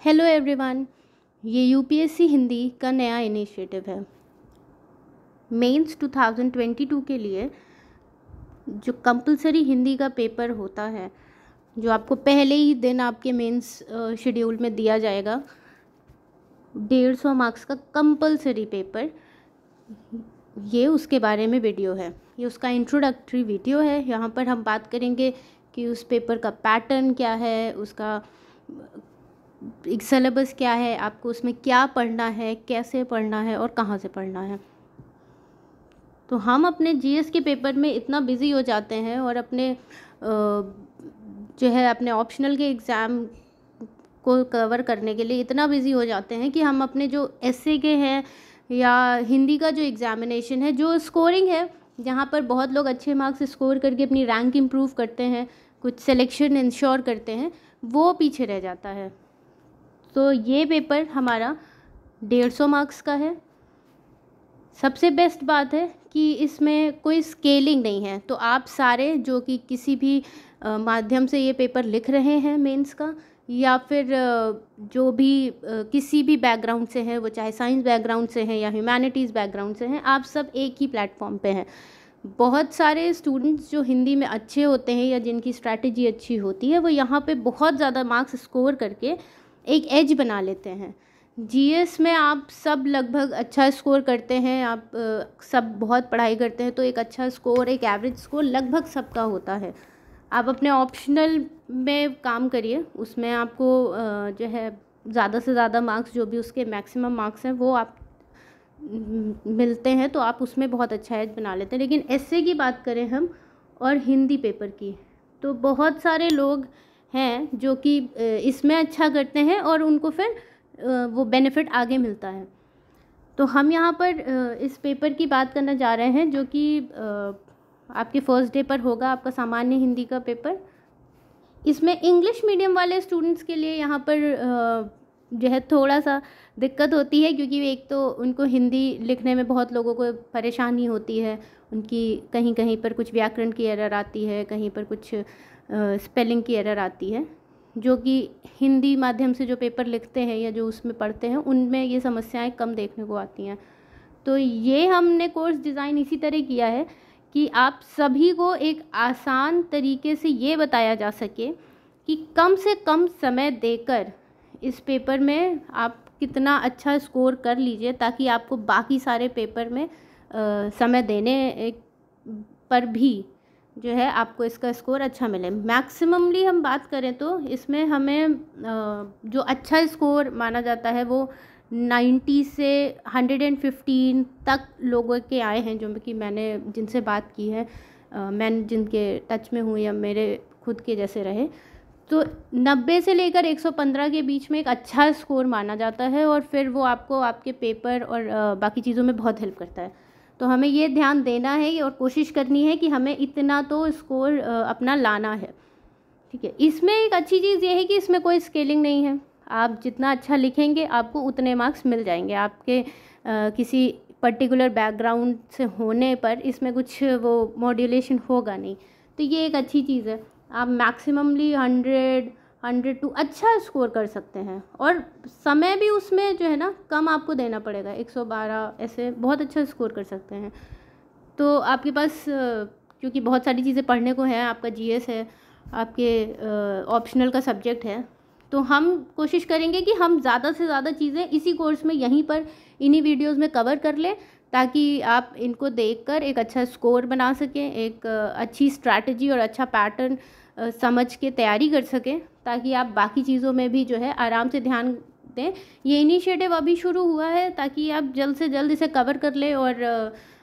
Hello everyone ये UPSC Hindi का नया इनिशिएटिव है। मेंस 2022 के लिए जो कंपलसरी हिंदी का पेपर होता है, जो आपको पहले ही दिन आपके मेंस शेड्यूल में दिया जाएगा, डेढ़ सौ मार्क्स का कंपलसरी पेपर ये उसके बारे में वीडियो है। ये उसका इंट्रोडक्टरी वीडियो है। यहाँ पर हम बात करेंगे कि उस पेपर का पैटर्न क्या है, उसका सिलेबस क्या है, आपको उसमें क्या पढ़ना है, कैसे पढ़ना है और कहाँ से पढ़ना है। तो हम अपने जीएस के पेपर में इतना बिज़ी हो जाते हैं और अपने जो है अपने ऑप्शनल के एग्ज़ाम को कवर करने के लिए इतना बिज़ी हो जाते हैं कि हम अपने जो एस के हैं या हिंदी का जो एग्ज़ामिनेशन है, जो स्कोरिंग है, जहाँ पर बहुत लोग अच्छे मार्क्स स्कोर करके अपनी रैंक इम्प्रूव करते हैं, कुछ सिलेक्शन इंश्योर करते हैं, वो पीछे रह जाता है। तो ये पेपर हमारा डेढ़ सौ मार्क्स का है। सबसे बेस्ट बात है कि इसमें कोई स्केलिंग नहीं है। तो आप सारे जो कि किसी भी माध्यम से ये पेपर लिख रहे हैं मेंस का, या फिर जो भी किसी भी बैकग्राउंड से है, वो चाहे साइंस बैकग्राउंड से हैं या ह्यूमैनिटीज़ बैकग्राउंड से हैं, आप सब एक ही प्लेटफॉर्म पे हैं। बहुत सारे स्टूडेंट्स जो हिंदी में अच्छे होते हैं या जिनकी स्ट्रैटेजी अच्छी होती है, वो यहाँ पे बहुत ज़्यादा मार्क्स स्कोर करके एक एज बना लेते हैं। जीएस में आप सब लगभग अच्छा स्कोर करते हैं, आप सब बहुत पढ़ाई करते हैं तो एक अच्छा स्कोर एक एवरेज स्कोर लगभग सबका होता है। आप अपने ऑप्शनल में काम करिए, उसमें आपको जो है, ज़्यादा से ज़्यादा मार्क्स जो भी उसके मैक्सिमम मार्क्स हैं, वो आप मिलते हैं तो आप उसमें बहुत अच्छा एज बना लेते हैं। लेकिन एसए की बात करें हम, और हिंदी पेपर की तो बहुत सारे लोग हैं, जो कि इसमें अच्छा करते हैं और उनको फिर वो बेनिफिट आगे मिलता है। तो हम यहाँ पर इस पेपर की बात करना जा रहे हैं, जो कि आपके फ़र्स्ट डे पर होगा, आपका सामान्य हिंदी का पेपर इसमें इंग्लिश मीडियम वाले स्टूडेंट्स के लिए यहाँ पर जो है थोड़ा सा दिक्कत होती है, क्योंकि एक तो उनको हिंदी लिखने में बहुत लोगों को परेशानी होती है, उनकी कहीं कहीं पर कुछ व्याकरण की एरर आती है, कहीं पर कुछ स्पेलिंग की एरर आती है जो कि हिंदी माध्यम से जो पेपर लिखते हैं या जो उसमें पढ़ते हैं उनमें ये समस्याएँ कम देखने को आती हैं। तो ये हमने कोर्स डिज़ाइन इसी तरह किया है कि आप सभी को एक आसान तरीके से ये बताया जा सके कि कम से कम समय देकर इस पेपर में आप कितना अच्छा स्कोर कर लीजिए ताकि आपको बाकी सारे पेपर में आ, समय देने पर भी जो है आपको इसका स्कोर अच्छा मिले। मैक्सिममली हम बात करें तो इसमें हमें जो अच्छा स्कोर माना जाता है वो नाइन्टी से हंड्रेड एंड फिफ्टीन तक लोगों के आए हैं, जो कि मैंने जिनसे बात की है मैं जिनके टच में हूँ या मेरे खुद के जैसे रहे। तो 90 से लेकर 115 के बीच में एक अच्छा स्कोर माना जाता है और फिर वो आपको आपके पेपर और बाकी चीज़ों में बहुत हेल्प करता है। तो हमें ये ध्यान देना है और कोशिश करनी है कि हमें इतना तो स्कोर अपना लाना है। ठीक है इसमें एक अच्छी चीज़ ये है कि इसमें कोई स्केलिंग नहीं है। आप जितना अच्छा लिखेंगे आपको उतने मार्क्स मिल जाएँगे। आपके आ, किसी पर्टिकुलर बैकग्राउंड से होने पर इसमें कुछ वो मॉड्यूलेशन होगा नहीं। तो ये एक अच्छी चीज़ है। आप मैक्सिममली हंड्रेड हंड्रेड टू अच्छा स्कोर कर सकते हैं। और समय भी उसमें जो है ना, कम आपको देना पड़ेगा। एक सौ बारह ऐसे बहुत अच्छा स्कोर कर सकते हैं। तो आपके पास, क्योंकि बहुत सारी चीज़ें पढ़ने को हैं, आपका जीएस है, आपके ऑप्शनल का सब्जेक्ट है तो हम कोशिश करेंगे कि हम ज़्यादा से ज़्यादा चीज़ें इसी कोर्स में, यहीं पर, इन्हीं वीडियोज़ में कवर कर लें, ताकि आप इनको देखकर एक अच्छा स्कोर बना सकें, एक अच्छी स्ट्रैटेजी और अच्छा पैटर्न समझ के तैयारी कर सकें। ताकि आप बाकी चीज़ों में भी जो है आराम से ध्यान दें। ये इनिशिएटिव अभी शुरू हुआ है ताकि आप जल्द से जल्द इसे कवर कर लें और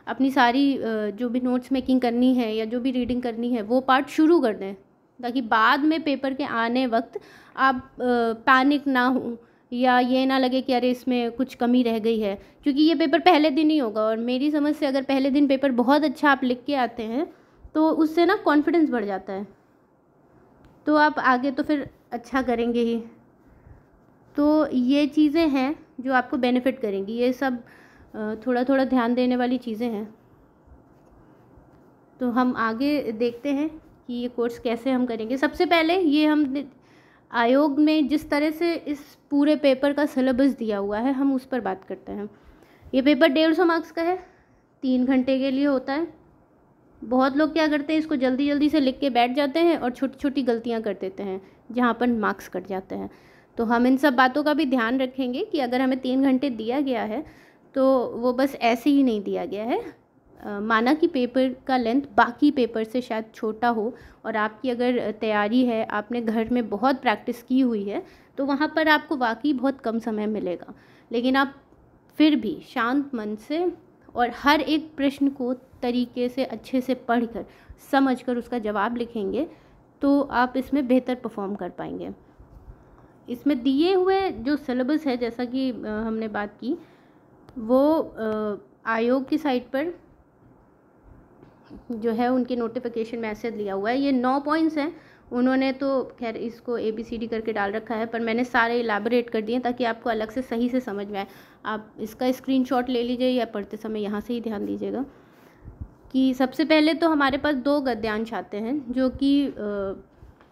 अपनी सारी जो भी नोट्स मेकिंग करनी है या जो भी रीडिंग करनी है, वो पार्ट शुरू कर दें। ताकि बाद में पेपर के आने वक्त आप पैनिक ना हो या ये ना लगे कि अरे इसमें कुछ कमी रह गई है। क्योंकि ये पेपर पहले दिन ही होगा और मेरी समझ से अगर पहले दिन पेपर बहुत अच्छा आप लिख के आते हैं तो उससे ना कॉन्फिडेंस बढ़ जाता है। तो आप आगे तो फिर अच्छा करेंगे ही। तो ये चीज़ें हैं जो आपको बेनिफिट करेंगी। ये सब थोड़ा थोड़ा ध्यान देने वाली चीज़ें हैं। तो हम आगे देखते हैं कि ये कोर्स कैसे हम करेंगे। सबसे पहले ये हम आयोग में जिस तरह से इस पूरे पेपर का सिलेबस दिया हुआ है, हम उस पर बात करते हैं। ये पेपर डेढ़ सौ मार्क्स का है, तीन घंटे के लिए होता है। बहुत लोग क्या करते हैं इसको जल्दी जल्दी से लिख के बैठ जाते हैं और छोटी छोटी गलतियाँ कर देते हैं जहाँ पर मार्क्स कट जाते हैं। तो हम इन सब बातों का भी ध्यान रखेंगे कि अगर हमें तीन घंटे दिया गया है तो वो बस ऐसे ही नहीं दिया गया है। आ, माना कि पेपर का लेंथ बाकी पेपर से शायद छोटा हो और आपकी अगर तैयारी है आपने घर में बहुत प्रैक्टिस की हुई है तो वहाँ पर आपको वाकई बहुत कम समय मिलेगा। लेकिन आप फिर भी शांत मन से और हर एक प्रश्न को तरीके से, अच्छे से पढ़कर, समझकर उसका जवाब लिखेंगे तो आप इसमें बेहतर परफॉर्म कर पाएँगे। इसमें दिए हुए जो सिलेबस है, जैसा कि हमने बात की, वो आयोग की साइट पर जो है, उनके नोटिफिकेशन मैसेज लिया हुआ है। ये नौ पॉइंट्स हैं उन्होंने तो खैर इसको ए बी सी डी करके डाल रखा है, पर मैंने सारे इलाबोरेट कर दिए ताकि आपको अलग से सही से समझ में आए। आप इसका स्क्रीनशॉट ले लीजिए या पढ़ते समय यहाँ से ही ध्यान दीजिएगा कि सबसे पहले तो हमारे पास दो गद्यांश आते हैं जो कि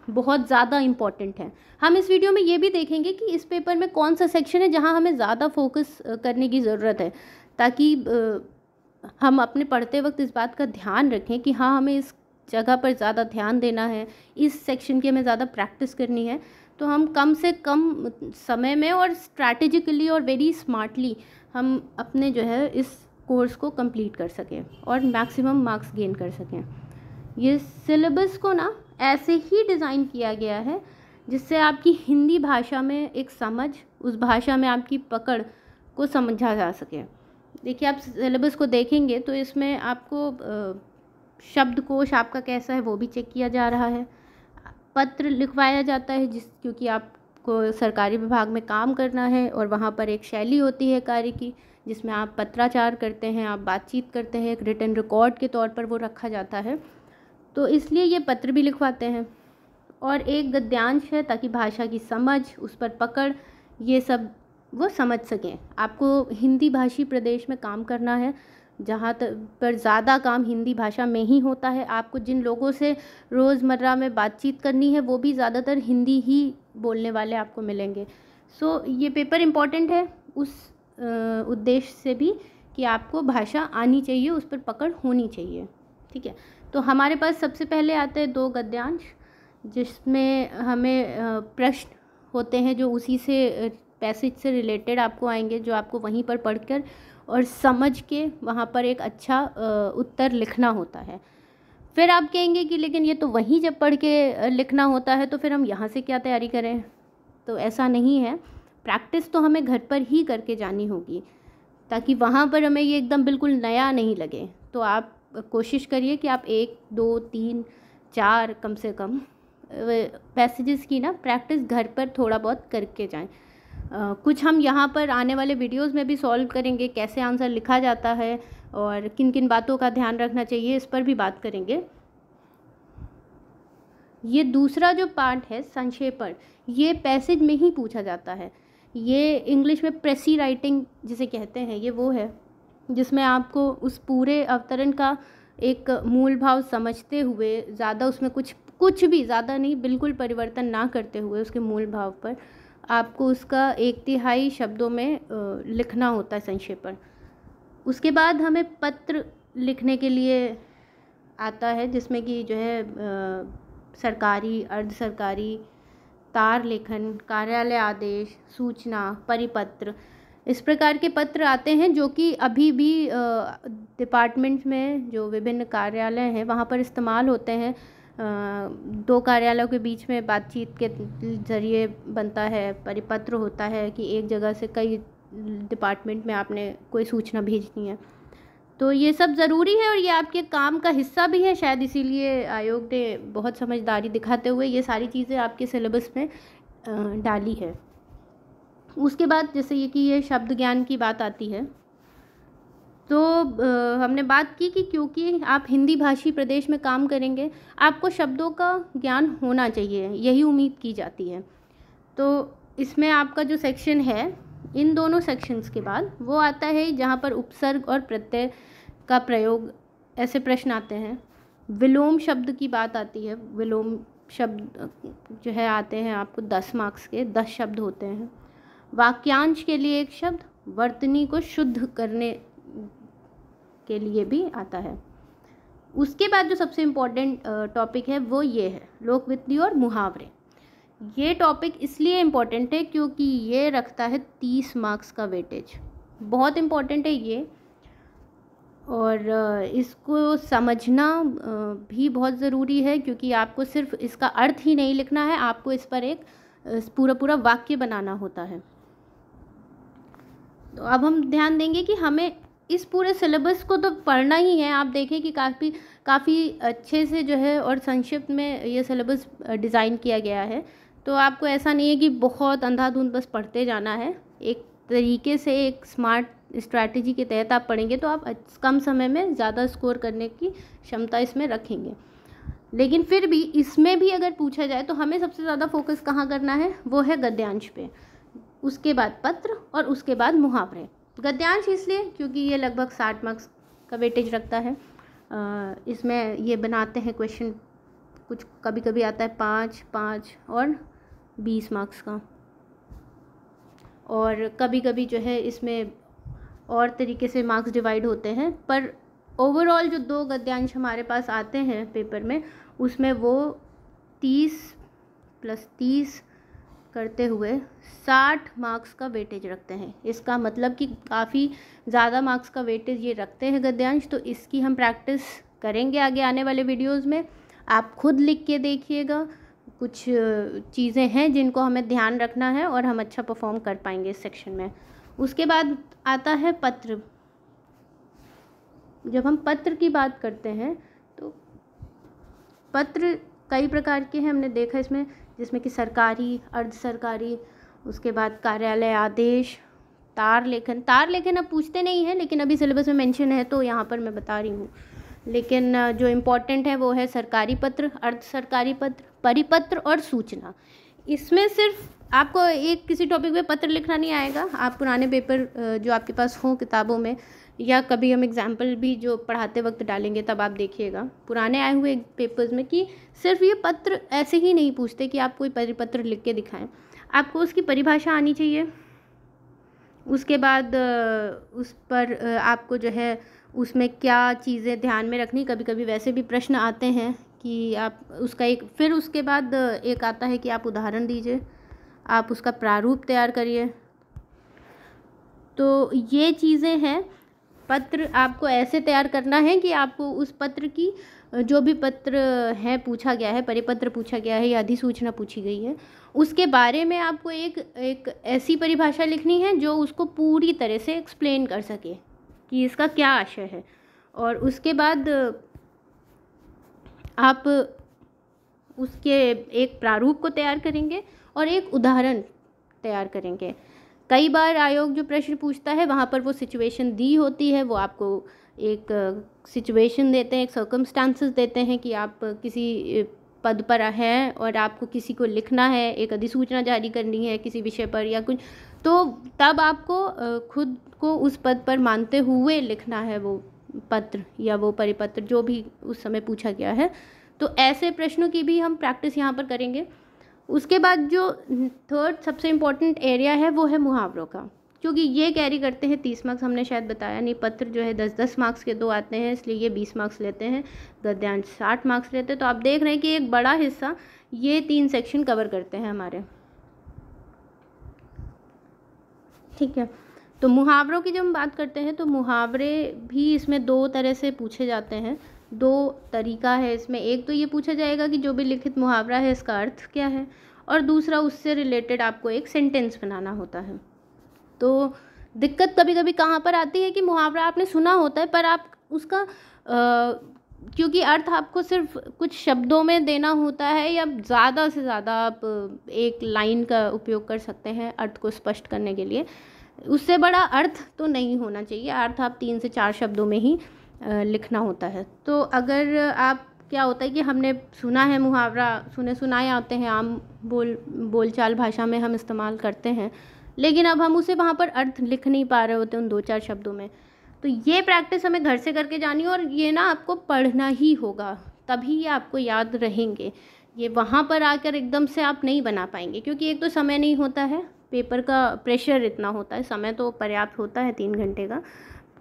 बहुत ज़्यादा इंपॉर्टेंट है। हम इस वीडियो में ये भी देखेंगे कि इस पेपर में कौन सा सेक्शन है जहाँ हमें ज़्यादा फोकस करने की ज़रूरत है। ताकि हम अपने पढ़ते वक्त इस बात का ध्यान रखें कि हाँ हमें इस जगह पर ज़्यादा ध्यान देना है, इस सेक्शन की हमें ज़्यादा प्रैक्टिस करनी है तो हम कम से कम समय में और स्ट्रैटेजिकली और वेरी स्मार्टली हम अपने जो है इस कोर्स को कंप्लीट कर सकें और मैक्सिमम मार्क्स गेन कर सकें। ये सिलेबस को ना ऐसे ही डिज़ाइन किया गया है, जिससे आपकी हिंदी भाषा में एक समझ, उस भाषा में आपकी पकड़ को समझा जा सके। देखिए, आप सिलेबस को देखेंगे तो इसमें आपको शब्दकोश आपका कैसा है वो भी चेक किया जा रहा है। पत्र लिखवाया जाता है जिस, क्योंकि आपको सरकारी विभाग में काम करना है और वहाँ पर एक शैली होती है कार्य की, जिसमें आप पत्राचार करते हैं, आप बातचीत करते हैं, एक रिटर्न रिकॉर्ड के तौर पर वो रखा जाता है। तो इसलिए ये पत्र भी लिखवाते हैं। और एक गद्यांश है, ताकि भाषा की समझ, उस पर पकड़, ये सब वो समझ सकें। आपको हिंदी भाषी प्रदेश में काम करना है जहाँ तक पर ज़्यादा काम हिंदी भाषा में ही होता है। आपको जिन लोगों से रोज़मर्रा में बातचीत करनी है वो भी ज़्यादातर हिंदी ही बोलने वाले आपको मिलेंगे। सो so, ये पेपर इंपॉर्टेंट है उस उद्देश्य से भी कि आपको भाषा आनी चाहिए उस पर पकड़ होनी चाहिए। ठीक है? तो हमारे पास सबसे पहले आते हैं दो गद्यांश जिसमें हमें प्रश्न होते हैं जो उसी से पैसेज से रिलेटेड आपको आएँगे जो आपको वहीं पर पढ़कर और समझ के वहाँ पर एक अच्छा उत्तर लिखना होता है। फिर आप कहेंगे कि लेकिन ये तो वहीं जब पढ़ के लिखना होता है तो फिर हम यहाँ से क्या तैयारी करें? तो ऐसा नहीं है। प्रैक्टिस तो हमें घर पर ही करके जानी होगी, ताकि वहाँ पर हमें ये एकदम बिल्कुल नया नहीं लगे। तो आप कोशिश करिए कि आप एक, दो, तीन, चार कम से कम पैसेजेस की ना प्रैक्टिस घर पर थोड़ा बहुत करके जाएँ। कुछ हम यहाँ पर आने वाले वीडियोस में भी सॉल्व करेंगे, कैसे आंसर लिखा जाता है और किन किन बातों का ध्यान रखना चाहिए, इस पर भी बात करेंगे। ये दूसरा जो पार्ट है, संक्षेपण, ये पैसेज में ही पूछा जाता है। ये इंग्लिश में प्रेसी राइटिंग जिसे कहते हैं, ये वो है, जिसमें आपको उस पूरे अवतरण का एक मूल भाव समझते हुए, ज़्यादा उसमें कुछ कुछ भी, ज़्यादा नहीं, बिल्कुल परिवर्तन ना करते हुए उसके मूल भाव पर आपको उसका एक तिहाई शब्दों में लिखना होता है संक्षेपण। उसके बाद हमें पत्र लिखने के लिए आता है जिसमें कि जो है आ, सरकारी अर्ध सरकारी तार लेखन कार्यालय आदेश सूचना परिपत्र इस प्रकार के पत्र आते हैं जो कि अभी भी डिपार्टमेंट में जो विभिन्न कार्यालय हैं वहाँ पर इस्तेमाल होते हैं। दो कार्यालयों के बीच में बातचीत के ज़रिए बनता है, परिपत्र होता है कि एक जगह से कई डिपार्टमेंट में आपने कोई सूचना भेजनी है। तो ये सब ज़रूरी है और ये आपके काम का हिस्सा भी है शायद, इसीलिए आयोग ने बहुत समझदारी दिखाते हुए ये सारी चीज़ें आपके सिलेबस में डाली है। उसके बाद जैसे ये कि ये शब्द ज्ञान की बात आती है हमने बात की कि क्योंकि आप हिंदी भाषी प्रदेश में काम करेंगे, आपको शब्दों का ज्ञान होना चाहिए, यही उम्मीद की जाती है। तो इसमें आपका जो सेक्शन है, इन दोनों सेक्शंस के बाद वो आता है जहाँ पर उपसर्ग और प्रत्यय का प्रयोग ऐसे प्रश्न आते हैं। विलोम शब्द की बात आती है। विलोम शब्द जो है, आते हैं आपको दस मार्क्स के, दस शब्द होते हैं। वाक्यांश के लिए एक शब्द, वर्तनी को शुद्ध करने के लिए भी आता है। उसके बाद जो सबसे इंपॉर्टेंट टॉपिक है, वो ये है, लोकवित्ती और मुहावरे। ये टॉपिक इसलिए इंपॉर्टेंट है क्योंकि ये रखता है तीस मार्क्स का वेटेज बहुत इंपॉर्टेंट है ये। और इसको समझना भी बहुत ज़रूरी है क्योंकि आपको सिर्फ़ इसका अर्थ ही नहीं लिखना है, आपको इस पर एक पूरा पूरा वाक्य बनाना होता है। तो अब हम ध्यान देंगे कि हमें इस पूरे सिलेबस को तो पढ़ना ही है। आप देखें कि काफ़ी काफ़ी अच्छे से जो है और संक्षिप्त में ये सिलेबस डिज़ाइन किया गया है। तो आपको ऐसा नहीं है कि बहुत अंधाधुंध बस पढ़ते जाना है। एक तरीके से एक स्मार्ट स्ट्रैटेजी के तहत आप पढ़ेंगे तो आप कम समय में ज़्यादा स्कोर करने की क्षमता इसमें रखेंगे। लेकिन फिर भी इसमें भी अगर पूछा जाए तो हमें सबसे ज़्यादा फोकस कहाँ करना है? वो है गद्यांश पे। उसके बाद पत्र और उसके बाद मुहावरे। गद्यांश इसलिए क्योंकि ये लगभग साठ मार्क्स का वेटेज रखता है। इसमें ये बनाते हैं क्वेश्चन कुछ कभी कभी आता है पाँच पाँच और बीस मार्क्स का। और कभी कभी जो है इसमें और तरीके से मार्क्स डिवाइड होते हैं, पर ओवरऑल जो दो गद्यांश हमारे पास आते हैं पेपर में, उसमें वो तीस प्लस तीस करते हुए साठ मार्क्स का वेटेज रखते हैं। इसका मतलब कि काफ़ी ज़्यादा मार्क्स का वेटेज ये रखते हैं गद्यांश तो इसकी हम प्रैक्टिस करेंगे आगे आने वाले वीडियोज़ में। आप खुद लिख के देखिएगा। कुछ चीज़ें हैं जिनको हमें ध्यान रखना है और हम अच्छा परफॉर्म कर पाएँगे इस सेक्शन में। उसके बाद आता है पत्र। जब हम पत्र की बात करते हैं तो पत्र कई प्रकार के हैं, हमने देखा इसमें। जिसमें कि सरकारी, अर्ध सरकारी, उसके बाद कार्यालय आदेश, तार लेखन। तार लेखन अब पूछते नहीं हैं, लेकिन अभी सिलेबस में मेंशन है तो यहाँ पर मैं बता रही हूँ। लेकिन जो इम्पोर्टेंट है वो है सरकारी पत्र, अर्ध सरकारी पत्र, परिपत्र और सूचना। इसमें सिर्फ़ आपको एक किसी टॉपिक पे पत्र लिखना नहीं आएगा। आप पुराने पेपर जो आपके पास हों किताबों में या कभी हम एग्ज़ाम्पल भी जो पढ़ाते वक्त डालेंगे तब आप देखिएगा। पुराने आए हुए पेपर्स में कि सिर्फ़ ये पत्र ऐसे ही नहीं पूछते कि आप कोई परिपत्र लिख के दिखाएँ। आपको उसकी परिभाषा आनी चाहिए। उसके बाद उस पर आपको जो है उसमें क्या चीज़ें ध्यान में रखनी। कभी कभी वैसे भी प्रश्न आते हैं कि आप उसका एक, फिर उसके बाद एक आता है कि आप उदाहरण दीजिए। आप उसका प्रारूप तैयार करिए। तो ये चीज़ें हैं पत्र आपको ऐसे तैयार करना है कि आपको उस पत्र की, जो भी पत्र है पूछा गया है, परिपत्र पूछा गया है या अधिसूचना पूछी गई है, उसके बारे में आपको एक एक ऐसी परिभाषा लिखनी है जो उसको पूरी तरह से एक्सप्लेन कर सके कि इसका क्या आशय है। और उसके बाद आप उसके एक प्रारूप को तैयार करेंगे और एक उदाहरण तैयार करेंगे। कई बार आयोग जो प्रश्न पूछता है, वहाँ पर वो सिचुएशन दी होती है। वो आपको एक सिचुएशन देते हैं, एक सर्कमस्टांसेस देते हैं कि आप किसी पद पर हैं और आपको किसी को लिखना है, एक अधिसूचना जारी करनी है किसी विषय पर या कुछ। तो तब आपको खुद को उस पद पर मानते हुए लिखना है वो पत्र या वो परिपत्र, जो भी उस समय पूछा गया है। तो ऐसे प्रश्नों की भी हम प्रैक्टिस यहाँ पर करेंगे। उसके बाद जो थर्ड सबसे इम्पोर्टेंट एरिया है, वो है मुहावरों का। क्योंकि ये कैरी करते हैं तीस मार्क्स हमने शायद बताया नहीं, पत्र जो है दस दस मार्क्स के दो आते हैं, इसलिए ये बीस मार्क्स लेते हैं, गद्यांश साठ मार्क्स लेते हैं। तो आप देख रहे हैं कि एक बड़ा हिस्सा ये तीन सेक्शन कवर करते हैं हमारे। ठीक है? तो मुहावरों की जब हम बात करते हैं तो मुहावरे भी इसमें दो तरह से पूछे जाते हैं। दो तरीका है इसमें। एक तो ये पूछा जाएगा कि जो भी लिखित मुहावरा है इसका अर्थ क्या है? और दूसरा उससे रिलेटेड आपको एक सेंटेंस बनाना होता है। तो दिक्कत कभी कभी कहाँ पर आती है कि मुहावरा आपने सुना होता है पर आप उसका आ, क्योंकि अर्थ आपको सिर्फ़ कुछ शब्दों में देना होता है या ज़्यादा से ज़्यादा आप एक लाइन का उपयोग कर सकते हैं अर्थ को स्पष्ट करने के लिए। उससे बड़ा अर्थ तो नहीं होना चाहिए। अर्थ आप तीन से चार शब्दों में ही लिखना होता है। तो अगर आप, क्या होता है कि हमने सुना है मुहावरा, सुने सुनाए आते हैं, आम बोल, बोलचाल भाषा में हम इस्तेमाल करते हैं, लेकिन अब हम उसे वहाँ पर अर्थ लिख नहीं पा रहे होते उन दो चार शब्दों में। तो ये प्रैक्टिस हमें घर से करके जानी और ये ना आपको पढ़ना ही होगा, तभी ये आपको याद रहेंगे। ये वहाँ पर आकर एकदम से आप नहीं बना पाएँगे, क्योंकि एक तो समय नहीं होता है, पेपर का प्रेशर इतना होता है, समय तो पर्याप्त होता है तीन घंटे का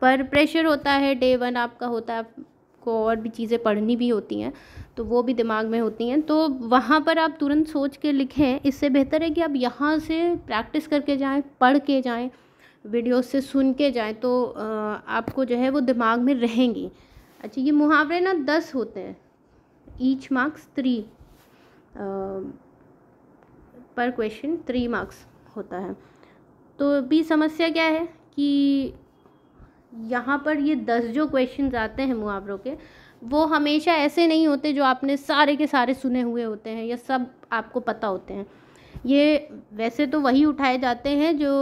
पर प्रेशर होता है डे वन आपका होता है, आपको और भी चीज़ें पढ़नी भी होती हैं तो वो भी दिमाग में होती हैं। तो वहाँ पर आप तुरंत सोच के लिखें, इससे बेहतर है कि आप यहाँ से प्रैक्टिस करके जाएँ, पढ़ के जाएँ वीडियो से सुन के जाएँ तो आपको जो है वो दिमाग में रहेंगी। अच्छा ये मुहावरे ना दस होते हैं each marks three per question three marks होता है। तो भी समस्या क्या है कि यहाँ पर ये दस जो क्वेश्चन आते हैं मुहावरों के, वो हमेशा ऐसे नहीं होते जो आपने सारे के सारे सुने हुए होते हैं या सब आपको पता होते हैं। ये वैसे तो वही उठाए जाते हैं जो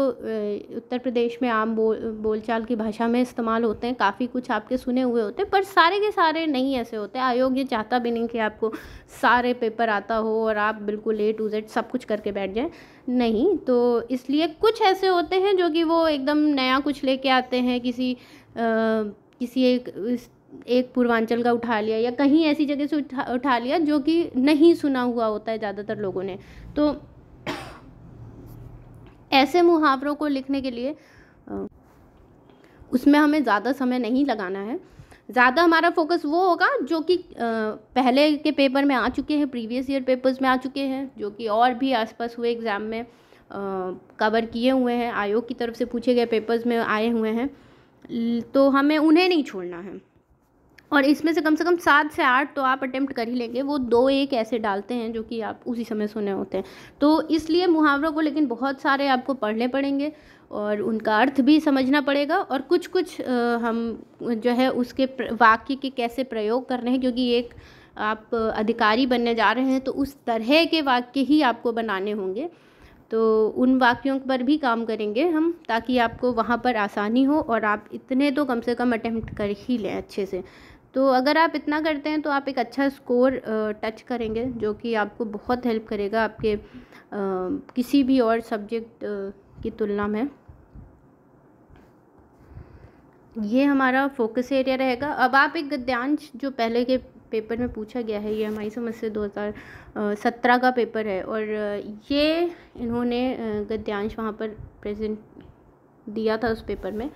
उत्तर प्रदेश में आम बोल बोलचाल की भाषा में इस्तेमाल होते हैं। काफ़ी कुछ आपके सुने हुए होते हैं पर सारे के सारे नहीं ऐसे होते। आयोग ये चाहता भी नहीं कि आपको सारे पेपर आता हो और आप बिल्कुल ए टू जेड सब कुछ करके बैठ जाएँ। नहीं तो इसलिए कुछ ऐसे होते हैं जो कि वो एकदम नया कुछ लेके आते हैं किसी आ, किसी एक एक पूर्वांचल का उठा लिया या कहीं ऐसी जगह से उठा उठा लिया जो कि नहीं सुना हुआ होता है ज़्यादातर लोगों ने। तो ऐसे मुहावरों को लिखने के लिए उसमें हमें ज़्यादा समय नहीं लगाना है। ज़्यादा हमारा फोकस वो होगा जो कि पहले के पेपर में आ चुके हैं प्रीवियस ईयर पेपर्स में आ चुके हैं, जो कि और भी आसपास हुए एग्ज़ाम में कवर किए हुए हैं, आयोग की तरफ़ से पूछे गए पेपर्स में आए हुए हैं। तो हमें उन्हें नहीं छोड़ना है। और इसमें से कम से कम सात से आठ तो आप अटेम्प्ट कर ही लेंगे। वो दो एक ऐसे डालते हैं जो कि आप उसी समय सुने होते हैं। तो इसलिए मुहावरों को लेकिन बहुत सारे आपको पढ़ने पड़ेंगे और उनका अर्थ भी समझना पड़ेगा और कुछ कुछ हम जो है उसके वाक्य के कैसे प्रयोग कर रहे हैं, क्योंकि एक आप अधिकारी बनने जा रहे हैं तो उस तरह के वाक्य ही आपको बनाने होंगे। तो उन वाक्यों पर भी काम करेंगे हम ताकि आपको वहाँ पर आसानी हो और आप इतने तो कम से कम अटेम्प्ट कर ही लें अच्छे से। तो अगर आप इतना करते हैं तो आप एक अच्छा स्कोर टच करेंगे, जो कि आपको बहुत हेल्प करेगा आपके किसी भी और सब्जेक्ट की तुलना में। ये हमारा फोकस एरिया रहेगा। अब आप एक गद्यांश जो पहले के पेपर में पूछा गया है, ये हमारी समझ से दो हज़ार सत्रह का पेपर है, और ये इन्होंने गद्यांश वहाँ पर प्रेजेंट दिया था उस पेपर में।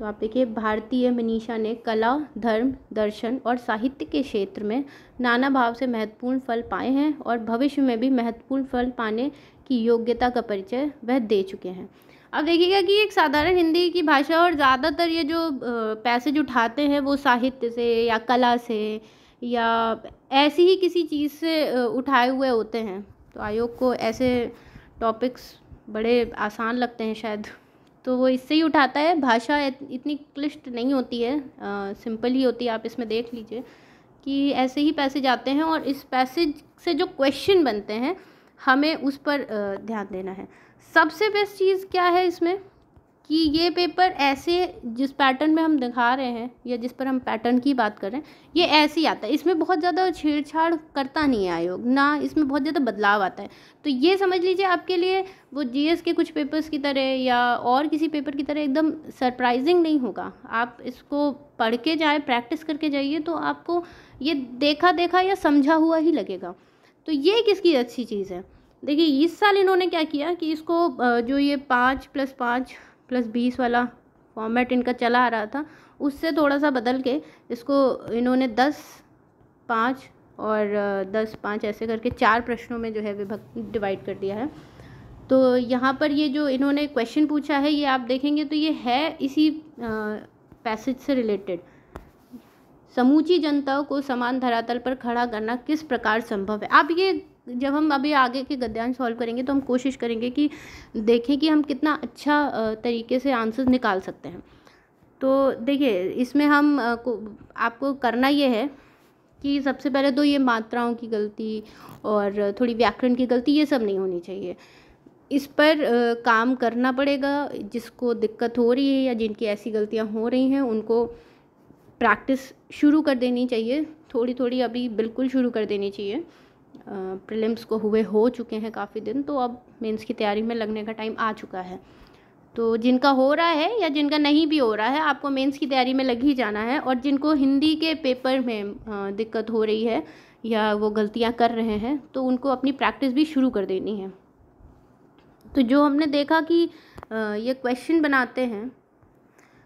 तो आप देखिए, भारतीय मनीषा ने कला, धर्म, दर्शन और साहित्य के क्षेत्र में नाना भाव से महत्वपूर्ण फल पाए हैं और भविष्य में भी महत्वपूर्ण फल पाने की योग्यता का परिचय वह दे चुके हैं। अब देखिएगा कि एक साधारण हिंदी की भाषा और ज़्यादातर ये जो पैसेज उठाते हैं वो साहित्य से या कला से या ऐसी ही किसी चीज़ से उठाए हुए होते हैं। तो आयोग को ऐसे टॉपिक्स बड़े आसान लगते हैं शायद। तो वो इससे ही उठाता है। भाषा इतनी क्लिष्ट नहीं होती है। सिंपल ही होती है। आप इसमें देख लीजिए कि ऐसे ही पैसेज आते हैं और इस पैसेज से जो क्वेश्चन बनते हैं, हमें उस पर ध्यान देना है। सबसे बेस्ट चीज़ क्या है इसमें? कि ये पेपर ऐसे जिस पैटर्न में हम दिखा रहे हैं या जिस पर हम पैटर्न की बात कर रहे हैं, ये ऐसे ही आता है। इसमें बहुत ज़्यादा छेड़छाड़ करता नहीं है आयोग, ना इसमें बहुत ज़्यादा बदलाव आता है। तो ये समझ लीजिए आपके लिए वो जीएस के कुछ पेपर्स की तरह या और किसी पेपर की तरह एकदम सरप्राइजिंग नहीं होगा। आप इसको पढ़ के जाए प्रैक्टिस करके जाइए तो आपको ये देखा देखा या समझा हुआ ही लगेगा। तो ये किसकी अच्छी चीज़ है? देखिए, इस साल इन्होंने क्या किया कि इसको जो ये पाँच प्लस पाँच प्लस बीस वाला फॉर्मेट इनका चला आ रहा था। उससे थोड़ा सा बदल के इसको इन्होंने दस, पाँच और दस, पाँच ऐसे करके चार प्रश्नों में जो है विभक्त डिवाइड कर दिया है। तो यहाँ पर ये जो इन्होंने क्वेश्चन पूछा है, ये आप देखेंगे तो ये है इसी पैसेज से रिलेटेड समूची जनता को समान धरातल पर खड़ा करना किस प्रकार संभव है? आप ये जब हम अभी आगे के गद्यांश सॉल्व करेंगे तो हम कोशिश करेंगे कि देखें कि हम कितना अच्छा तरीके से आंसर निकाल सकते हैं। तो देखिए, इसमें हम आपको करना ये है कि सबसे पहले तो ये मात्राओं की गलती और थोड़ी व्याकरण की गलती, ये सब नहीं होनी चाहिए। इस पर काम करना पड़ेगा। जिसको दिक्कत हो रही है या जिनकी ऐसी गलतियाँ हो रही हैं, उनको प्रैक्टिस शुरू कर देनी चाहिए। थोड़ी थोड़ी अभी बिल्कुल शुरू कर देनी चाहिए। प्रीलिम्स को हुए हो चुके हैं काफ़ी दिन तो अब मेंस की तैयारी में लगने का टाइम आ चुका है। तो जिनका हो रहा है या जिनका नहीं भी हो रहा है, आपको मेंस की तैयारी में लग ही जाना है और जिनको हिंदी के पेपर में दिक्कत हो रही है या वो गलतियाँ कर रहे हैं तो उनको अपनी प्रैक्टिस भी शुरू कर देनी है। तो जो हमने देखा कि ये क्वेश्चन बनाते हैं,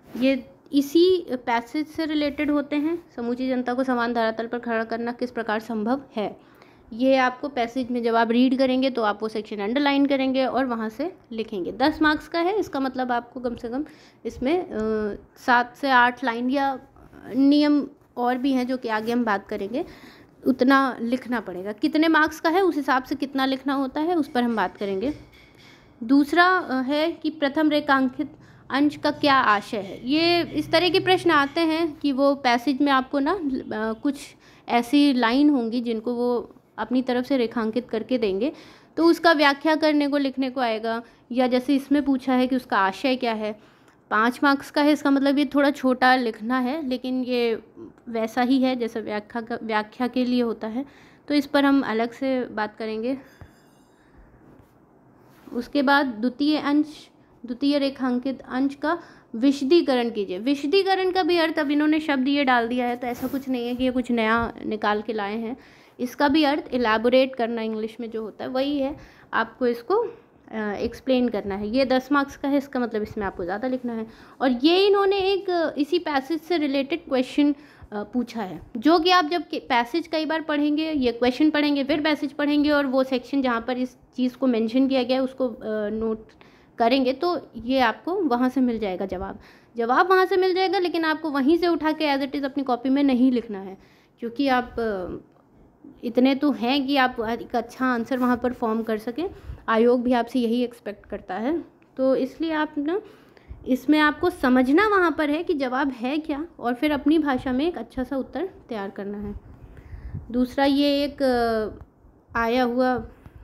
ये इसी पैसेज से रिलेटेड होते हैं? समूची जनता को समान धरातल पर खड़ा करना किस प्रकार संभव है? ये आपको पैसेज में जब आप रीड करेंगे तो आप वो सेक्शन अंडरलाइन करेंगे और वहाँ से लिखेंगे। दस मार्क्स का है, इसका मतलब आपको कम से कम इसमें सात से आठ लाइन या नियम और भी हैं जो कि आगे हम बात करेंगे, उतना लिखना पड़ेगा। कितने मार्क्स का है, उस हिसाब से कितना लिखना होता है, उस पर हम बात करेंगे। दूसरा है कि प्रथम रेखांकित अंश का क्या आशय है? ये इस तरह के प्रश्न आते हैं कि वो पैसेज में आपको ना कुछ ऐसी लाइन होंगी जिनको वो अपनी तरफ़ से रेखांकित करके देंगे। तो उसका व्याख्या करने को, लिखने को आएगा, या जैसे इसमें पूछा है कि उसका आशय क्या है। पाँच मार्क्स का है, इसका मतलब ये थोड़ा छोटा लिखना है, लेकिन ये वैसा ही है जैसा व्याख्या का, व्याख्या के लिए होता है। तो इस पर हम अलग से बात करेंगे। उसके बाद द्वितीय अंश, द्वितीय रेखांकित अंश का विशदीकरण कीजिए। विशदीकरण का भी अर्थ अब इन्होंने शब्द ये डाल दिया है तो ऐसा कुछ नहीं है कि ये कुछ नया निकाल के लाए हैं। इसका भी अर्थ इलेबोरेट करना इंग्लिश में जो होता है, वही है। आपको इसको एक्सप्लेन करना है। ये दस मार्क्स का है, इसका मतलब इसमें आपको ज़्यादा लिखना है। और ये इन्होंने एक, इसी पैसेज से रिलेटेड क्वेश्चन पूछा है। जो कि आप जब पैसेज कई बार पढ़ेंगे, ये क्वेश्चन पढ़ेंगे, फिर पैसेज पढ़ेंगे और वो सेक्शन जहाँ पर इस चीज़ को मेंशन किया गया है, उसको नोट करेंगे तो ये आपको वहाँ से मिल जाएगा जवाब। जवाब वहाँ से मिल जाएगा, लेकिन आपको वहीं से उठा के एज इट इज़ अपनी कॉपी में नहीं लिखना है। क्योंकि आप इतने तो हैं कि आप एक अच्छा आंसर वहाँ पर फॉर्म कर सकें। आयोग भी आपसे यही एक्सपेक्ट करता है। तो इसलिए आप ना, इसमें आपको समझना वहाँ पर है कि जवाब है क्या और फिर अपनी भाषा में एक अच्छा सा उत्तर तैयार करना है। दूसरा ये एक, आया हुआ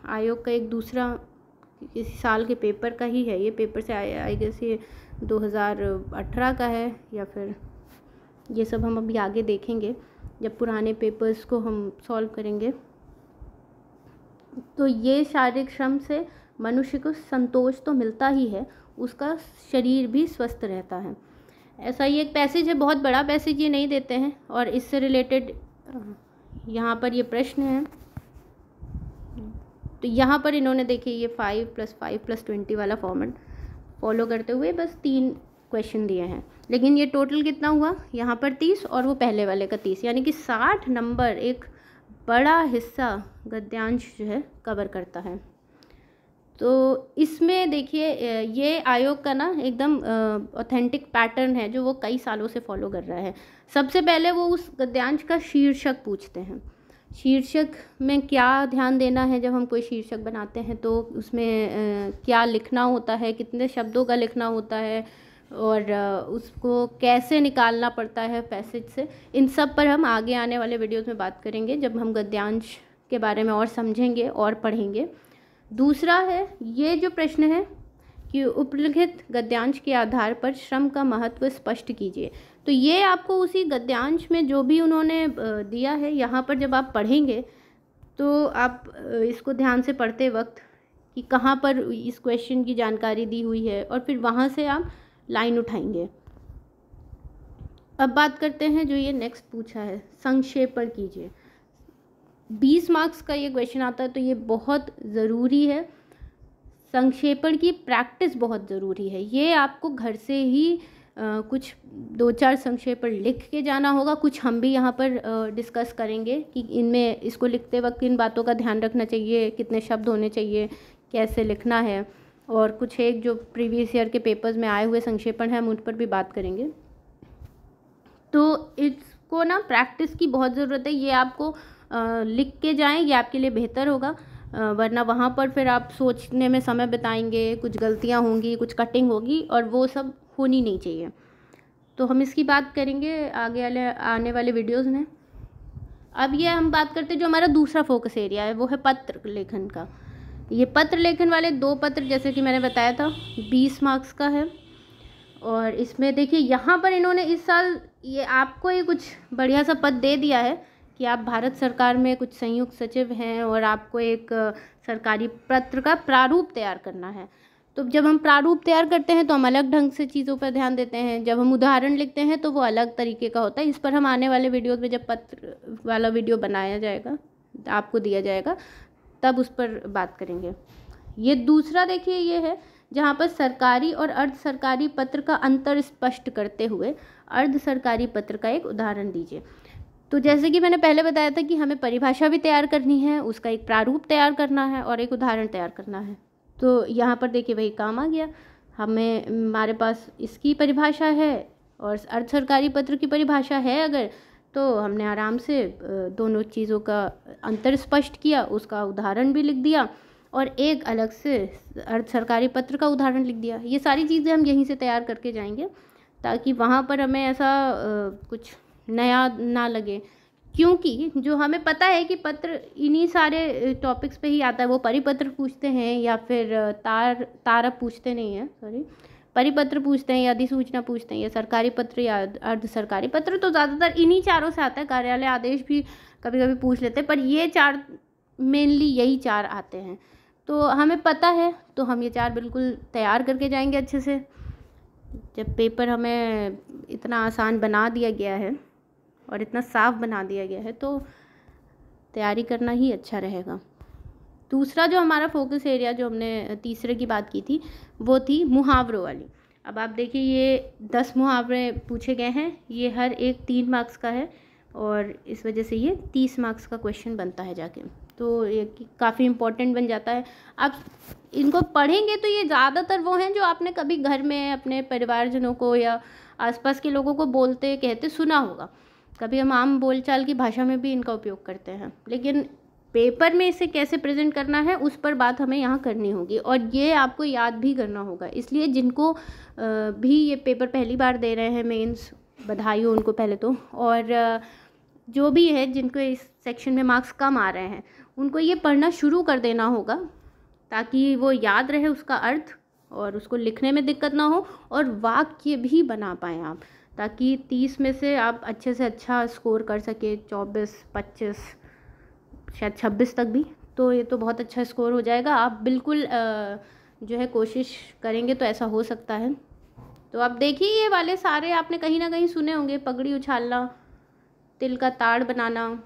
आयोग का एक दूसरा किसी साल के पेपर का ही है। ये पेपर से आया आई गेस ये 2018 का है या फिर ये सब हम अभी आगे देखेंगे। जब पुराने पेपर्स को हम सॉल्व करेंगे। तो ये शारीरिक श्रम से मनुष्य को संतोष तो मिलता ही है, उसका शरीर भी स्वस्थ रहता है। ऐसा ही एक पैसेज है, बहुत बड़ा पैसेज ये नहीं देते हैं और इससे रिलेटेड यहाँ पर ये प्रश्न है। तो यहाँ पर इन्होंने देखिए ये five plus five plus twenty वाला फॉर्मेट फॉलो करते हुए बस तीन क्वेश्चन दिए हैं। लेकिन ये टोटल कितना हुआ? यहाँ पर तीस और वो पहले वाले का तीस। यानी कि साठ नंबर एक बड़ा हिस्सा गद्यांश जो है कवर करता है। तो इसमें देखिए ये आयोग का ना एकदम ऑथेंटिक पैटर्न है जो वो कई सालों से फॉलो कर रहा है। सबसे पहले वो उस गद्यांश का शीर्षक पूछते हैं। शीर्षक में क्या ध्यान देना है? जब हम कोई शीर्षक बनाते हैं तो उसमें क्या लिखना होता है? कितने शब्दों का लिखना होता है? और उसको कैसे निकालना पड़ता है पैसेज से, इन सब पर हम आगे आने वाले वीडियोस में बात करेंगे, जब हम गद्यांश के बारे में और समझेंगे और पढ़ेंगे। दूसरा है, ये जो प्रश्न है कि उपलिखित गद्यांश के आधार पर श्रम का महत्व स्पष्ट कीजिए। तो ये आपको उसी गद्यांश में जो भी उन्होंने दिया है, यहाँ पर जब आप पढ़ेंगे तो आप इसको ध्यान से पढ़ते वक्त कि कहाँ पर इस क्वेश्चन की जानकारी दी हुई है, और फिर वहाँ से आप लाइन उठाएँगे। अब बात करते हैं जो ये नेक्स्ट पूछा है संक्षेपण कीजिए। बीस मार्क्स का ये क्वेश्चन आता है तो ये बहुत ज़रूरी है। संक्षेपण की प्रैक्टिस बहुत ज़रूरी है। ये आपको घर से ही आ, कुछ दो चार संक्षेपण लिख के जाना होगा। कुछ हम भी यहाँ पर डिस्कस करेंगे कि इनमें इसको लिखते वक्त इन बातों का ध्यान रखना चाहिए कितने शब्द होने चाहिए कैसे लिखना है। और कुछ एक जो प्रीवियस ईयर के पेपर्स में आए हुए संक्षेपण हैं, हम उन पर भी बात करेंगे। तो इसको ना प्रैक्टिस की बहुत ज़रूरत है, ये आपको लिख के जाएँ, ये आपके लिए बेहतर होगा। वरना वहाँ पर फिर आप सोचने में समय बिताएँगे, कुछ गलतियाँ होंगी, कुछ कटिंग होगी और वो सब होनी नहीं चाहिए। तो हम इसकी बात करेंगे, आगे वाले, आने वाले वीडियोज़ में। अब ये हम बात करते हैं जो हमारा दूसरा फोकस एरिया है, वो है पत्र लेखन का। ये पत्र लेखन वाले दो पत्र, जैसे कि मैंने बताया था, बीस मार्क्स का है। और इसमें देखिए, यहाँ पर इन्होंने इस साल ये आपको ही कुछ बढ़िया सा पद दे दिया है कि आप भारत सरकार में कुछ संयुक्त सचिव हैं और आपको एक सरकारी पत्र का प्रारूप तैयार करना है। तो जब हम प्रारूप तैयार करते हैं तो हम अलग ढंग से चीज़ों पर ध्यान देते हैं। जब हम उदाहरण लिखते हैं तो वो अलग तरीके का होता है। इस पर हम आने वाले वीडियो में जब पत्र वाला वीडियो बनाया जाएगा, आपको दिया जाएगा तब उस पर बात करेंगे। ये दूसरा देखिए ये है, जहाँ पर सरकारी और अर्ध सरकारी पत्र का अंतर स्पष्ट करते हुए अर्ध सरकारी पत्र का एक उदाहरण दीजिए। तो जैसे कि मैंने पहले बताया था कि हमें परिभाषा भी तैयार करनी है, उसका एक प्रारूप तैयार करना है और एक उदाहरण तैयार करना है। तो यहाँ पर देखिए वही काम आ गया। हमें, हमारे पास इसकी परिभाषा है और अर्ध सरकारी पत्र की परिभाषा है अगर तो हमने आराम से दोनों चीज़ों का अंतर स्पष्ट किया, उसका उदाहरण भी लिख दिया और एक अलग से अर्ध सरकारी पत्र का उदाहरण लिख दिया। ये सारी चीज़ें हम यहीं से तैयार करके जाएँगे ताकि वहाँ पर हमें ऐसा कुछ नया ना लगे। क्योंकि जो हमें पता है कि पत्र इन्हीं सारे टॉपिक्स पे ही आता है, वो परिपत्र पूछते हैं या फिर तार, तारप पूछते नहीं हैं सॉरी परिपत्र पूछते हैं या अधिसूचना पूछते हैं, या सरकारी पत्र या अर्ध सरकारी पत्र तो ज़्यादातर इन्हीं चारों से आता है। कार्यालय आदेश भी कभी कभी पूछ लेते हैं, पर ये चार मेनली यही चार आते हैं। तो हमें पता है तो हम ये चार बिल्कुल तैयार करके जाएँगे अच्छे से। जब पेपर हमें इतना आसान बना दिया गया है और इतना साफ़ बना दिया गया है तो तैयारी करना ही अच्छा रहेगा। दूसरा जो हमारा फोकस एरिया जो हमने तीसरे की बात की थी, वो थी मुहावरों वाली। अब आप देखिए, ये दस मुहावरे पूछे गए हैं, ये हर एक तीन मार्क्स का है और इस वजह से ये तीस मार्क्स का क्वेश्चन बनता है जाके। तो ये काफ़ी इम्पोर्टेंट बन जाता है। आप इनको पढ़ेंगे तो ये ज़्यादातर वो हैं जो आपने कभी घर में अपने परिवारजनों को या आसपास के लोगों को बोलते, कहते सुना होगा। कभी हम आम बोलचाल की भाषा में भी इनका उपयोग करते हैं। लेकिन पेपर में इसे कैसे प्रेजेंट करना है, उस पर बात हमें यहाँ करनी होगी। और ये आपको याद भी करना होगा। इसलिए जिनको भी ये पेपर पहली बार दे रहे हैं, मेंस, बधाई हो उनको पहले तो। और जो भी है, जिनको इस सेक्शन में मार्क्स कम आ रहे हैं, उनको ये पढ़ना शुरू कर देना होगा, ताकि वो याद रहे उसका अर्थ और उसको लिखने में दिक्कत ना हो और वाक्य भी बना पाएँ आप, ताकि तीस में से आप अच्छे से अच्छा स्कोर कर सके, चौबीस, पच्चीस शायद छब्बीस तक भी तो ये तो बहुत अच्छा स्कोर हो जाएगा। आप बिल्कुल जो है कोशिश करेंगे तो ऐसा हो सकता है। तो आप देखिए ये वाले सारे, आपने कहीं ना कहीं सुने होंगे, पगड़ी उछालना, तिल का ताड़ बनाना,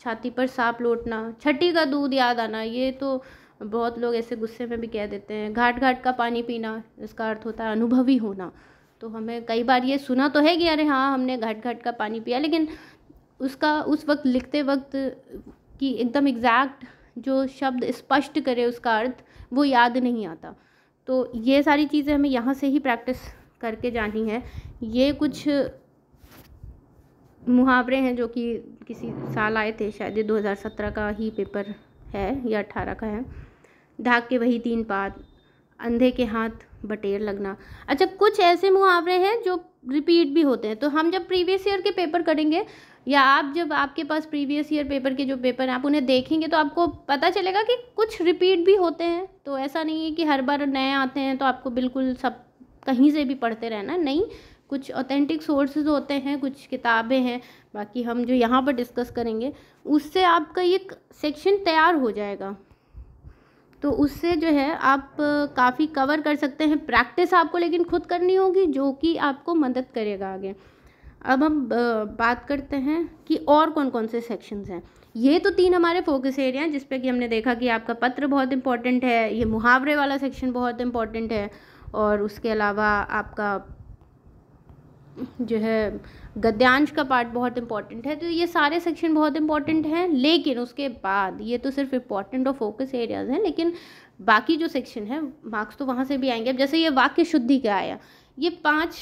छाती पर सांप लौटना, छठी का दूध याद आना, ये तो बहुत लोग ऐसे गुस्से में भी कह देते हैं। घाट घाट का पानी पीना, इसका अर्थ होता है अनुभवी होना। तो हमें कई बार ये सुना तो है कि अरे हाँ हमने घाट घाट का पानी पिया, लेकिन उसका, उस वक्त लिखते वक्त कि एकदम एग्जैक्ट जो शब्द स्पष्ट करे उसका अर्थ, वो याद नहीं आता। तो ये सारी चीज़ें हमें यहाँ से ही प्रैक्टिस करके जानी है। ये कुछ मुहावरे हैं जो कि किसी साल आए थे, शायद ये 2017 का ही पेपर है या 18 का है। ढाक के वही तीन पात अंधे के हाथ बटेर लगना। अच्छा कुछ ऐसे मुहावरे हैं जो रिपीट भी होते हैं। तो हम जब प्रीवियस ईयर के पेपर करेंगे या आप जब आपके पास प्रीवियस ईयर पेपर के जो पेपर हैं, आप उन्हें देखेंगे तो आपको पता चलेगा कि कुछ रिपीट भी होते हैं। तो ऐसा नहीं है कि हर बार नए आते हैं तो आपको बिल्कुल सब कहीं से भी पढ़ते रहना नहीं, कुछ ऑथेंटिक सोर्सेज होते हैं, कुछ किताबें हैं, बाकी हम जो यहाँ पर डिस्कस करेंगे, उससे आपका एक सेक्शन तैयार हो जाएगा। तो उससे जो है आप काफ़ी कवर कर सकते हैं प्रैक्टिस आपको लेकिन खुद करनी होगी, जो कि आपको मदद करेगा आगे। अब हम बात करते हैं कि और कौन कौन से सेक्शंस हैं। ये तो तीन हमारे फोकस एरिया हैं, जिस पे कि हमने देखा कि आपका पत्र बहुत इंपॉर्टेंट है, ये मुहावरे वाला सेक्शन बहुत इंपॉर्टेंट है, और उसके अलावा आपका जो है, गद्यांश का पार्ट बहुत इंपॉर्टेंट है। तो ये सारे सेक्शन बहुत इंपॉर्टेंट हैं, लेकिन उसके बाद, ये तो सिर्फ़ इंपॉर्टेंट और फोकस एरियाज़ हैं, लेकिन बाकी जो सेक्शन है मार्क्स तो वहाँ से भी आएँगे। अब जैसे ये वाक्य शुद्धि का आया, ये पाँच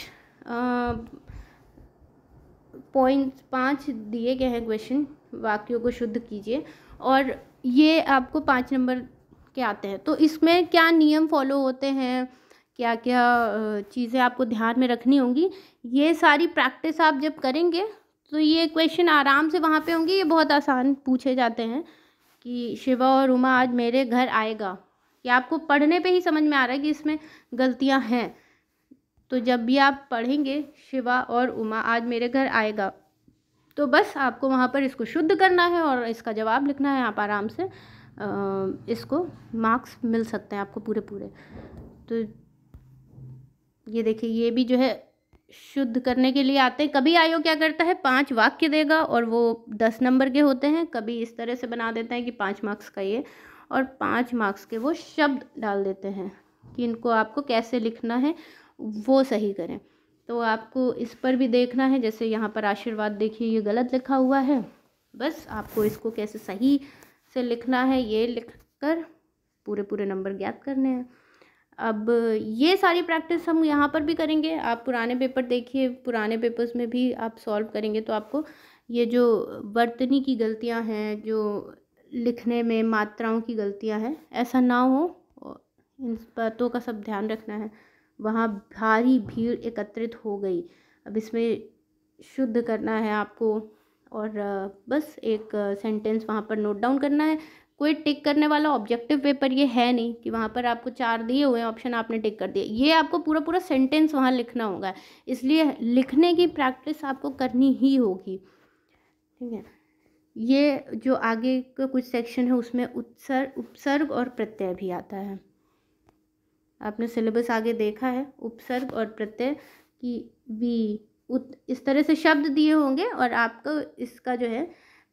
पॉइंट पाँच दिए गए हैं क्वेश्चन वाक्यों को शुद्ध कीजिए। और ये आपको पाँच नंबर के आते हैं। तो इसमें क्या नियम फॉलो होते हैं? क्या क्या चीज़ें आपको ध्यान में रखनी होंगी? ये सारी प्रैक्टिस आप जब करेंगे तो ये क्वेश्चन आराम से वहाँ पे होंगे। ये बहुत आसान पूछे जाते हैं कि शिवा और उमा आज मेरे घर आएगा। या आपको पढ़ने पे ही समझ में आ रहा है कि इसमें गलतियाँ हैं। तो जब भी आप पढ़ेंगे शिवा और उमा आज मेरे घर आएगा तो बस आपको वहाँ पर इसको शुद्ध करना है और इसका जवाब लिखना है। आप आराम से इसको मार्क्स मिल सकते हैं आपको पूरे पूरे तो ये देखिए, ये भी जो है शुद्ध करने के लिए आते हैं। कभी आयो क्या करता है? पाँच वाक्य देगा और वो दस नंबर के होते हैं। कभी इस तरह से बना देते हैं कि पाँच मार्क्स का ये, और पाँच मार्क्स के वो शब्द डाल देते हैं कि इनको आपको कैसे लिखना है वो सही करें। तो आपको इस पर भी देखना है, जैसे यहाँ पर आशीर्वाद देखिए, ये गलत लिखा हुआ है। बस आपको इसको कैसे सही से लिखना है, ये लिख कर पूरे पूरे नंबर ज्ञात करने हैं। अब ये सारी प्रैक्टिस हम यहाँ पर भी करेंगे। आप पुराने पेपर देखिए, पुराने पेपर्स में भी आप सॉल्व करेंगे तो आपको ये जो बर्तनी की गलतियाँ हैं, जो लिखने में मात्राओं की गलतियाँ हैं, ऐसा ना हो इन बातों का सब ध्यान रखना है। वहाँ भारी भीड़ एकत्रित हो गई। अब इसमें शुद्ध करना है आपको और बस एक सेंटेंस वहाँ पर नोट डाउन करना है। कोई टिक करने वाला ऑब्जेक्टिव पेपर ये है नहीं कि वहाँ पर आपको चार दिए हुए ऑप्शन आपने टिक कर दिया ये आपको पूरा पूरा सेंटेंस वहाँ लिखना होगा। इसलिए लिखने की प्रैक्टिस आपको करनी ही होगी। ठीक है? ये जो आगे का कुछ सेक्शन है उसमें उत्सर्ग उपसर्ग और प्रत्यय भी आता है। आपने सिलेबस आगे देखा है, उपसर्ग और प्रत्यय की वी उत, इस तरह से शब्द दिए होंगे और आपको इसका जो है,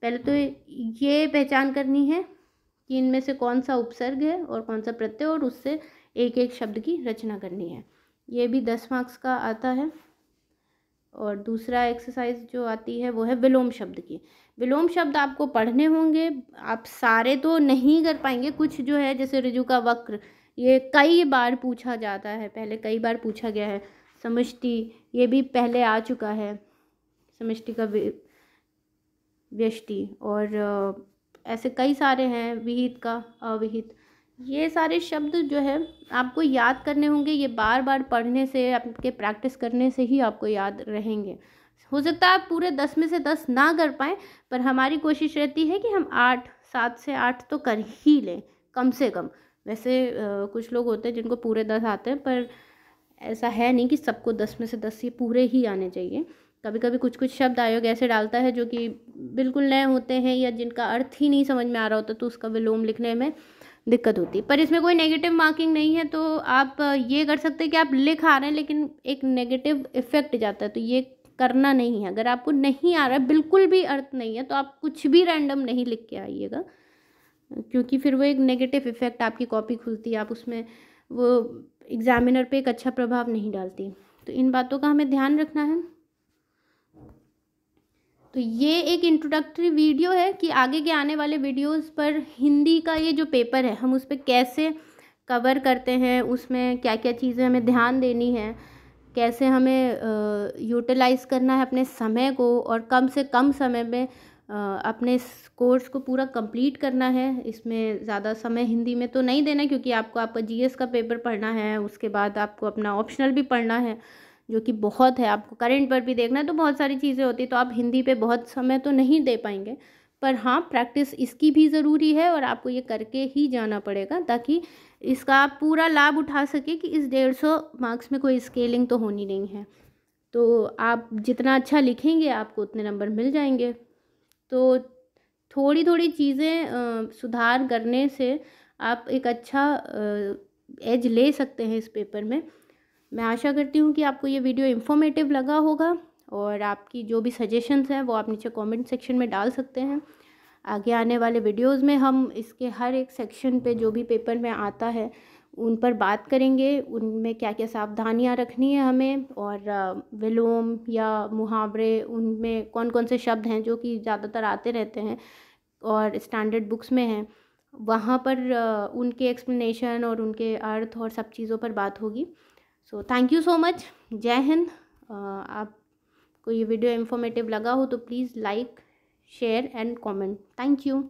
पहले तो ये पहचान करनी है कि इनमें से कौन सा उपसर्ग है और कौन सा प्रत्यय और उससे एक एक शब्द की रचना करनी है। ये भी दस मार्क्स का आता है और दूसरा एक्सरसाइज जो आती है वो है विलोम शब्द की। विलोम शब्द आपको पढ़ने होंगे, आप सारे तो नहीं कर पाएँगे, कुछ जो है जैसे रिजु का वक्र ये कई बार पूछा जाता है, पहले कई बार पूछा गया है। समष्टि, ये भी पहले आ चुका है। समष्टि का व्यष्टि और ऐसे कई सारे हैं, विहित का, अविहित। ये सारे शब्द जो है, आपको याद करने होंगे, ये बार बार पढ़ने से, आपके प्रैक्टिस करने से ही आपको याद रहेंगे। हो सकता है आप पूरे दस में से दस ना कर पाएँ, पर हमारी कोशिश रहती है कि हम आठ, सात से आठ तो कर ही लें, कम से कम। वैसे कुछ लोग होते हैं जिनको पूरे दस आते हैं, पर ऐसा है नहीं कि सबको दस में से दस ये पूरे ही आने चाहिए। कभी कभी कुछ कुछ शब्द आयोग ऐसे डालता है जो कि बिल्कुल नए होते हैं या जिनका अर्थ ही नहीं समझ में आ रहा होता तो उसका विलोम लिखने में दिक्कत होती है। पर इसमें कोई नेगेटिव मार्किंग नहीं है तो आप ये कर सकते हैं कि आप लिख आ रहे हैं, लेकिन एक नेगेटिव इफ़ेक्ट जाता है तो ये करना नहीं है। अगर आपको नहीं आ रहा है, बिल्कुल भी अर्थ नहीं है तो आप कुछ भी रैंडम नहीं लिख के आइएगा। क्योंकि फिर वो एक नेगेटिव इफ़ेक्ट आपकी कॉपी खुलती है, आप उसमें वो एग्ज़ामिनर पे एक अच्छा प्रभाव नहीं डालती। तो इन बातों का हमें ध्यान रखना है। तो ये एक इंट्रोडक्टरी वीडियो है कि आगे के आने वाले वीडियोस पर हिंदी का ये जो पेपर है, हम उस पर कैसे कवर करते हैं, उसमें क्या क्या चीज़ें हमें ध्यान देनी है, कैसे हमें यूटिलाइज़ करना है अपने समय को और कम से कम समय में अपने कोर्स को पूरा कंप्लीट करना है। इसमें ज़्यादा समय हिंदी में तो नहीं देना क्योंकि आपको आपका जीएस का पेपर पढ़ना है, उसके बाद आपको अपना ऑप्शनल भी पढ़ना है, जो कि बहुत है। आपको करेंट पर भी देखना है तो बहुत सारी चीज़ें होती तो आप हिंदी पे बहुत समय तो नहीं दे पाएँगे। पर हाँ प्रैक्टिस इसकी भी ज़रूरी है और आपको ये करके ही जाना पड़ेगा ताकि इसका आप पूरा लाभ उठा सके कि इस डेढ़ सौ मार्क्स में कोई स्केलिंग तो होनी नहीं है। तो आप जितना अच्छा लिखेंगे, आपको उतने नंबर मिल जाएँगे। तो थोड़ी थोड़ी चीज़ें सुधार करने से आप एक अच्छा एज ले सकते हैं इस पेपर में। मैं आशा करती हूँ कि आपको ये वीडियो इन्फॉर्मेटिव लगा होगा और आपकी जो भी सजेशंस हैं वो आप नीचे कमेंट सेक्शन में डाल सकते हैं। आगे आने वाले वीडियोस में हम इसके हर एक सेक्शन पे जो भी पेपर में आता है उन पर बात करेंगे, उनमें क्या क्या सावधानियाँ रखनी है हमें और विलोम या मुहावरे, उनमें कौन कौन से शब्द हैं जो कि ज़्यादातर आते रहते हैं और स्टैंडर्ड बुक्स में हैं, वहाँ पर उनके एक्सप्लेनेशन और उनके अर्थ और सब चीज़ों पर बात होगी। So thank you so much जय हिंद। आपको ये वीडियो इन्फॉर्मेटिव लगा हो तो please like share and comment thank you